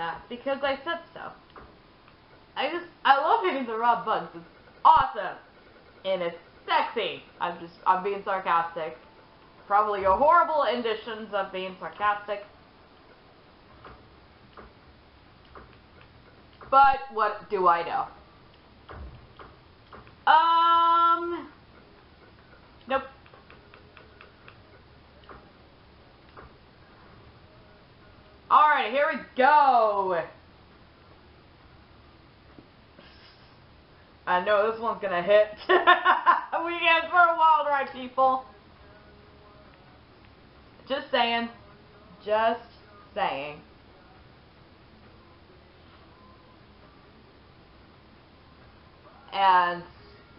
that because I said so. I just, I love hitting the wrong buttons. It's awesome. And it's sexy. I'm just, I'm being sarcastic. Probably a horrible additions of being sarcastic. But what do I know? Um, nope. Alright, here we go. I know this one's gonna hit. Weekend for a wild ride, people. Just saying. Just saying. And,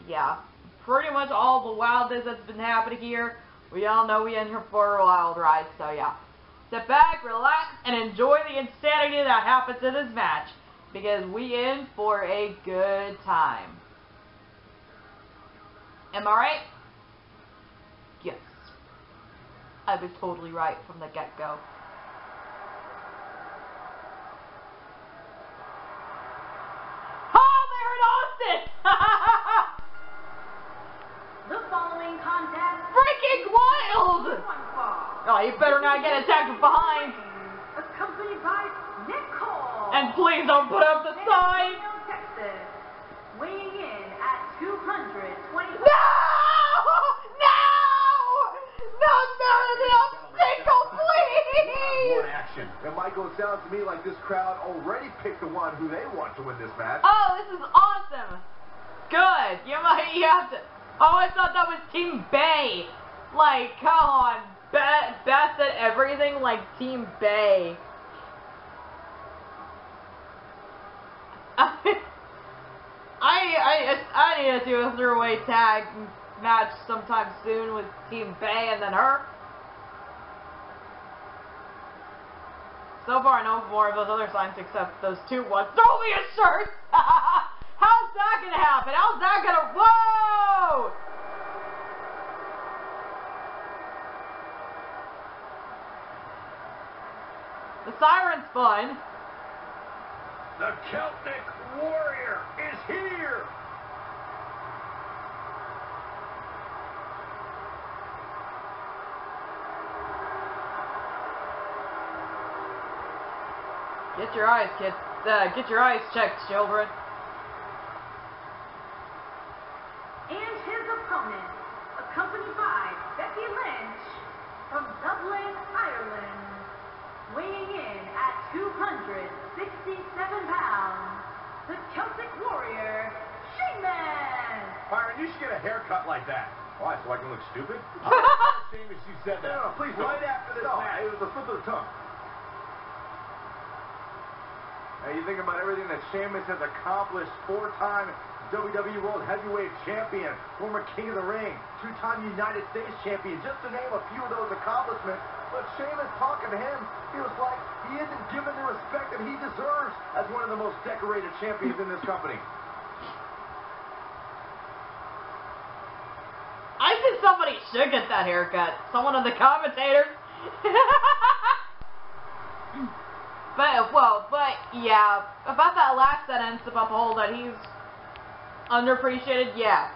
yeah. Pretty much all the wildness that's been happening here. We all know we in here for a wild ride, so yeah. Sit back, relax, and enjoy the insanity that happens in this match. Because we in for a good time. Am I right? Yes. I was totally right from the get-go. Oh, they're! The following contest Freaking wild! Oh, you better not get attacked from behind. Accompanied by Nick Cole. And please don't put up the sign. Mansfield, Texas. Weighing in at 220. No! No! No, Meredith, I'm single, More please! action. And Michael, it sounds to me like this crowd already picked the one who they want to win this match. Oh, this is awesome. Good. You might you have to. Oh, I thought that was Team Bay. Like, come on. Be- best at everything like Team Bay. I, I, I need to do a three-way tag match sometime soon with Team Bay and then her. So far, no more of those other signs except those two ones. Throw me a shirt! How's that gonna happen? How's that gonna... Whoa! The siren's fun. The Celtic Warrior is here. Get your eyes, kids. Uh, get your eyes checked, children. And his opponent, accompanied by Becky Lynch from Dublin, Ireland. Weighing in at 267 pounds, the Celtic Warrior, Sheamus. Byron, you should get a haircut like that. Why? So I can look stupid? Shame as you said that. No, no, please. Right after this no, match. It was a slip of the tongue. Hey, you think about everything that Sheamus has accomplished. Four-time WWE World Heavyweight Champion, former King of the Ring, two-time United States Champion, just to name a few of those accomplishments. But Sheamus, talking to him, feels like he isn't given the respect that he deserves as one of the most decorated champions in this company. I think somebody should get that haircut. Someone of the commentators. but, well, but, yeah. About that last sentence about the whole that he's underappreciated, yeah.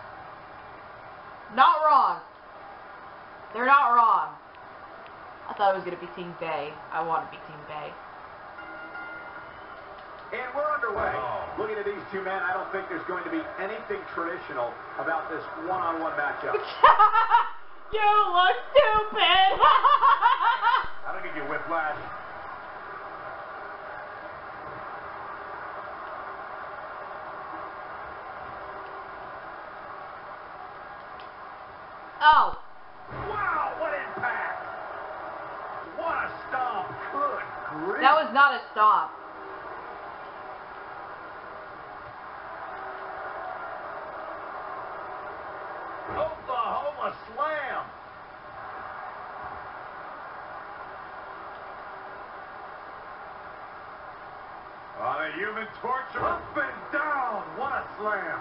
Not wrong. They're not wrong. I thought it was going to be Team Bay. I want to be Team Bay. And we're underway. Oh. Looking at these two men, I don't think there's going to be anything traditional about this one-on-one matchup. you look stupid! I don't give you whiplash. oh. Wow, what impact! What a stomp! Good grief! That was not a stop. Oklahoma slam! On a human torture. Up and down! What a slam!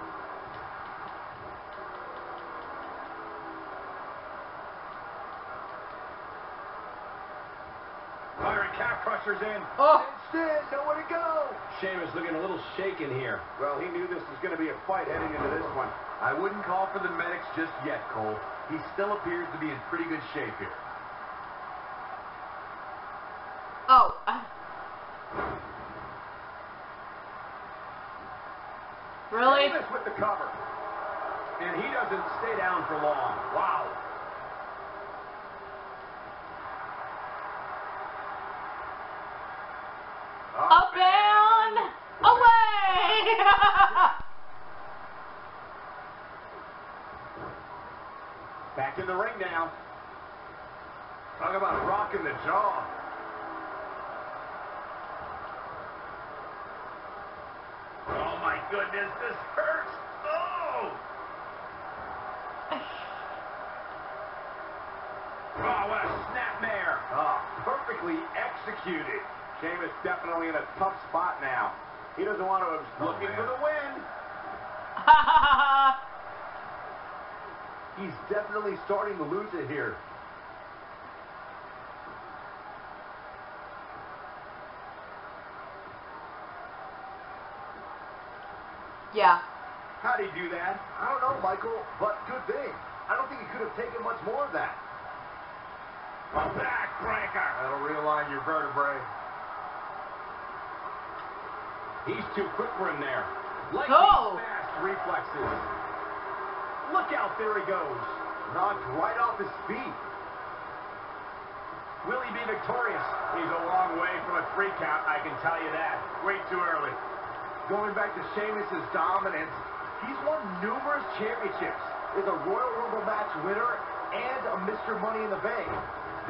Calf crusher's in. Oh, Instead, nowhere to go. Sheamus looking a little shaken here. Well, he knew this was going to be a fight heading into this one. I wouldn't call for the medics just yet, Cole. He still appears to be in pretty good shape here. oh. uh. Really? With the cover. And he doesn't stay down for long. Wow. Up and away! Back Talk about rocking the jaw. Oh my goodness, this hurts. Oh! Oh, what a snapmare. Ah, perfectly executed. Sheamus definitely in a tough spot now. He doesn't want to Oh, looking man. for the win. He's definitely starting to lose it here. yeah. How'd he do that? I don't know, Michael, but good thing. I don't think he could have taken much more of that. A backbreaker. That'll realign your vertebrae. He's too quick for him there. Lightning Oh. fast reflexes. Look out, there he goes. Knocked right off his feet. Will he be victorious? He's a long way from a three count, I can tell you that. Way too early. Going back to Sheamus' dominance, he's won numerous championships. Is a Royal Rumble match winner and a Mr. Money in the Bank.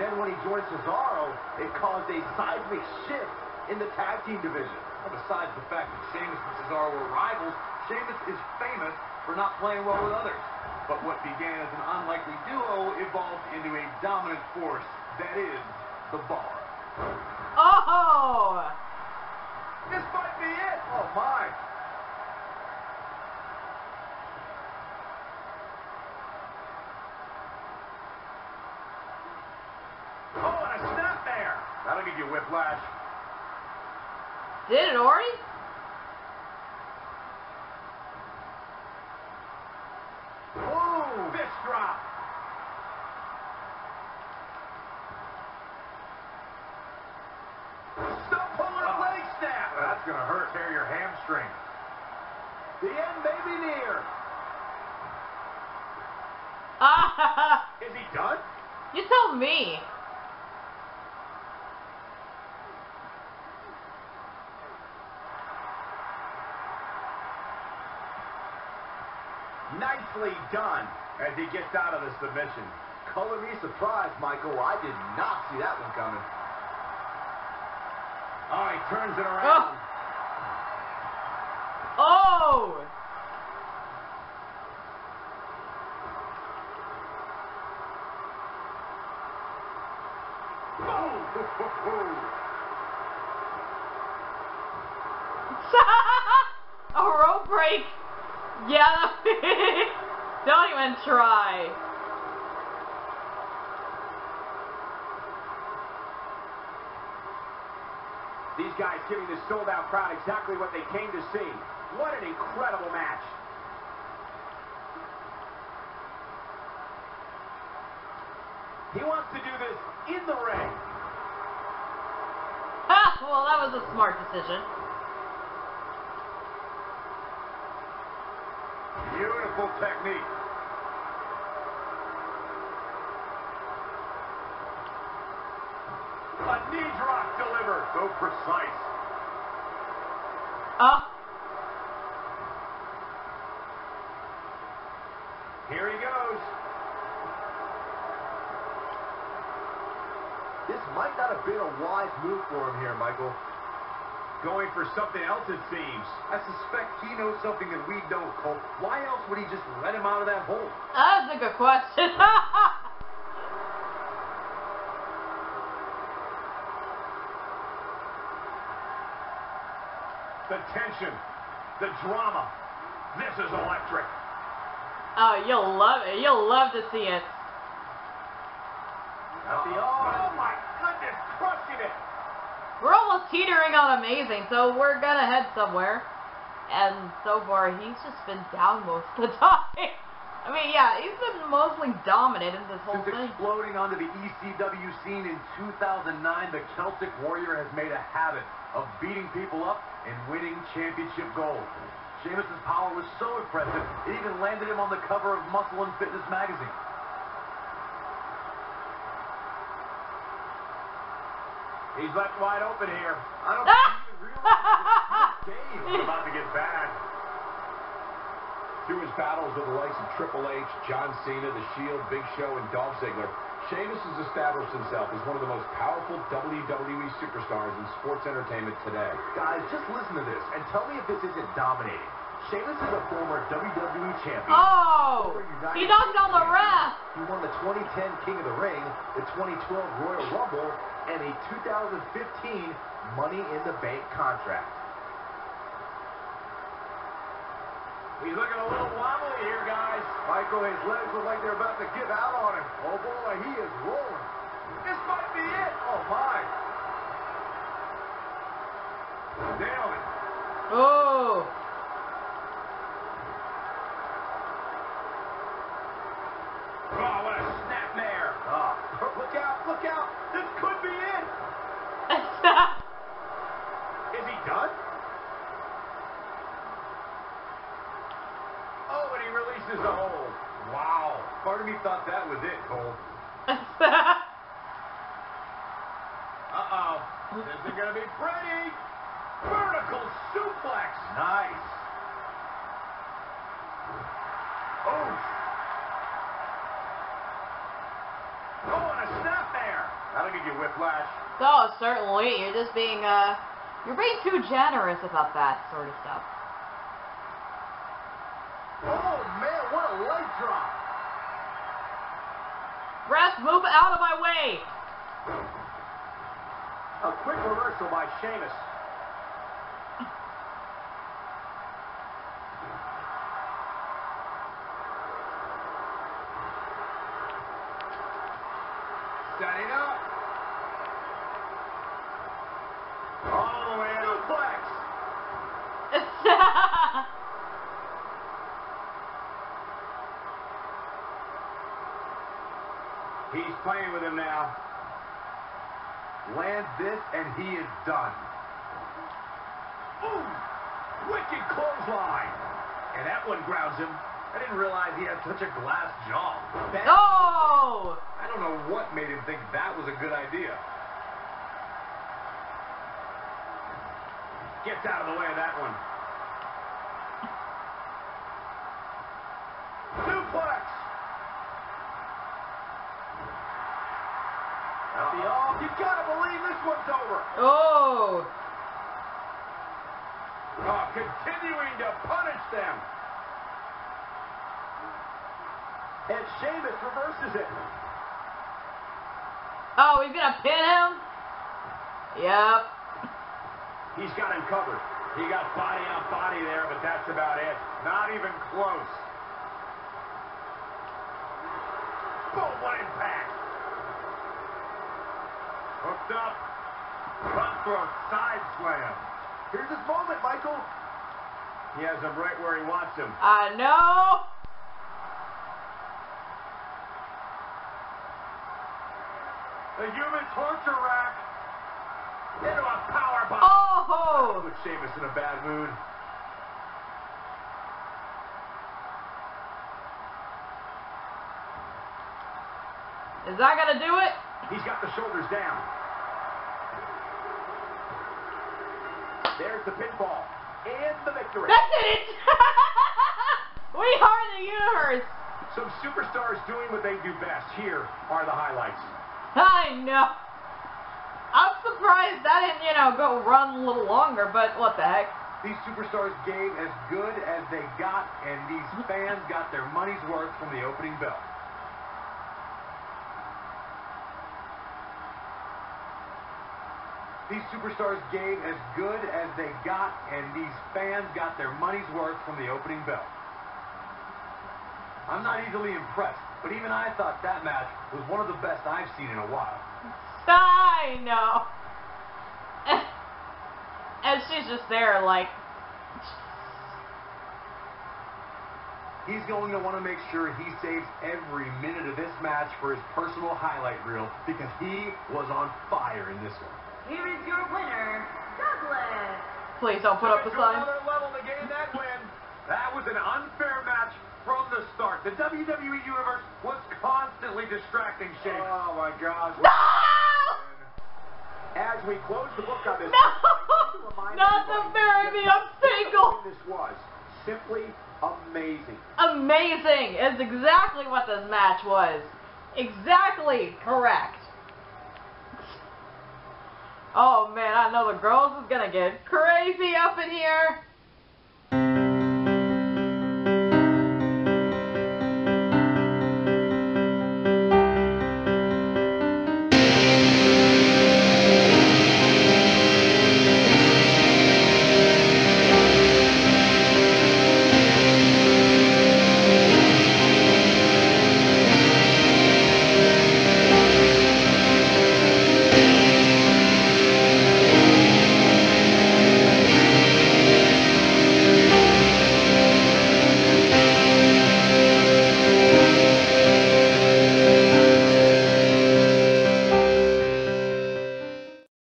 Then when he joined Cesaro, it caused a seismic shift in the tag team division. Well, besides the fact that Sheamus and Cesaro were rivals, Sheamus is famous for not playing well with others. But what began as an unlikely duo evolved into a dominant force that is the bar. Oh! This might be it. Oh my. Oh, and a snapmare. That'll give you whiplash. Did it already? Whoa. Fist drop. Stump puller Oh. leg snap. That's going to hurt. Tear your hamstring. The end may be near. Ah! Is he done? you told me. Nicely done as he gets out of the submission. Color me surprised, Michael. I did not see that one coming. Oh, he turns it around. Oh! a rope break. Yeah. Don't even try. These guys giving the sold-out crowd exactly what they came to see. What an incredible match. He wants to do this in the ring. Well, that was a smart decision. Beautiful technique. A knee drop delivered. So precise. Oh. Here he goes. This might not have been a wise move for him here, Michael. Going for something else, it seems. I suspect he knows something that we don't, Cole. Why else would he just let him out of that hole? That's a good question. The tension, the drama. This is electric. oh, you'll love it. You'll love to see it. At the Oh, my goodness, crushing it. We're almost teetering on amazing, so we're gonna head somewhere. And so far, he's just been down most of the time. I mean, yeah, he's been mostly dominant in this whole Since thing. exploding onto the ECW scene in 2009, the Celtic Warrior has made a habit of beating people up and winning championship gold. Sheamus' power was so impressive, it even landed him on the cover of Muscle and Fitness magazine. He's left wide open here. I don't ah! think he even realized this game He's about to get bad. Through his battles with the likes of Triple H, John Cena, The Shield, Big Show, and Dolph Ziggler, Sheamus has established himself as one of the most powerful WWE superstars in sports entertainment today. Guys, just listen to this and tell me if this isn't dominating. Sheamus is a former WWE champion. Oh! He knocked States down the champion. ref! He won the 2010 King of the Ring, the 2012 Royal Rumble, and a 2015 Money in the Bank contract. He's looking a little wobbly here, guys. Michael, his legs look like they're about to give out on him. Oh boy, he is rolling. This might be it. Oh my. Nailed it. Oh! Oh, what a snapmare. Ah, look out, look out. This could be it. Is he done? Oh, and he releases the hold. Wow. Part of me thought that was it, Cole. Uh-oh. This isn't going to be pretty. Vertical suplex. Nice. Oh. Oh, and a snapmare. That'll give you whiplash. oh, certainly. You're just being, uh, you're being too generous about that sort of stuff. Oh man, what a leg drop. Ref, move out of my way! A quick reversal by Sheamus. Setting up. Oh, and suplex. He's playing with him now. Lands this and he is done. Ooh, wicked clothesline. And that one grounds him. I didn't realize he had such a glass jaw. Back- oh! I don't know what made him think that was a good idea. Gets out of the way of that one. Suplex. At the off, you gotta believe this one's over. Oh! Oh, continuing to punish them. And Sheamus reverses it. Oh, he's gonna pin him? Yep. He's got him covered. He got body on body there, but that's about it. Not even close. Boom, what impact. Hooked up. Cutthroat side slam. Here's his moment, Michael. He has him right where he wants him. Uh, I know! The human torture rack. Into a power bomb. Oh! Put Sheamus in a bad mood. Is that gonna do it? He's got the shoulders down. There's the pinfall. And the victory. That's it! we are the universe! Some superstars doing what they do best. Here are the highlights. I know. I'm surprised that didn't, you know, go run a little longer, but what the heck? These superstars gave as good as they got, and these fans got their money's worth from the opening bell. These superstars gave as good as they got, and these fans got their money's worth from the opening bell. I'm not easily impressed, but even I thought that match was one of the best I've seen in a while. I know. And she's just there like, He's going to want to make sure he saves every minute of this match for his personal highlight reel because he was on fire in this one. Here is your winner, Douglas. please don't put up a To sign. level to gain that win. That was an unfair match from the start. The WWE Universe was constantly distracting Sheamus. Oh my gosh. No! As we close the book on this, No! remind Not the everybody very me, I'm single! This was simply amazing. Amazing is exactly what this match was. Exactly correct. Oh man, I know the girls is gonna get crazy up in here.